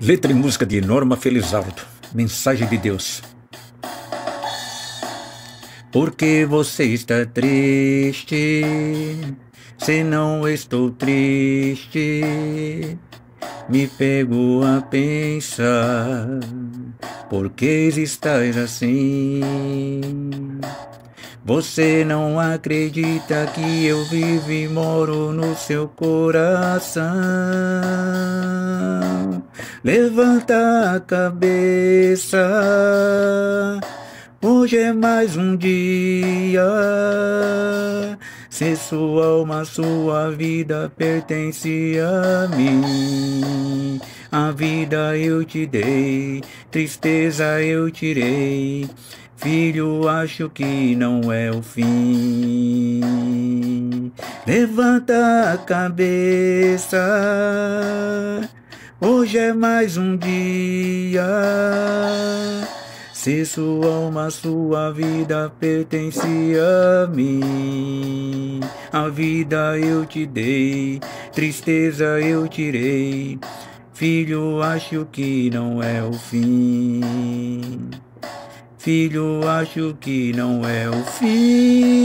Letra e música de Norma Felizardo. Mensagem de Deus. Porque você está triste? Se não estou triste, me pego a pensar. Por que estás assim? Você não acredita que eu vivo e moro no seu coração. Levanta a cabeça. Hoje é mais um dia. Se sua alma, sua vida pertence a mim. A vida eu te dei, tristeza eu tirei. Filho, acho que não é o fim. Levanta a cabeça. Hoje é mais um dia. Se sua alma, sua vida pertence a mim. A vida eu te dei, tristeza eu tirei. Filho, acho que não é o fim. Filho, acho que não é o fim.